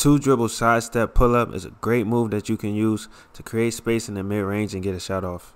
two dribble sidestep pull up is a great move that you can use to create space in the mid range and get a shot off.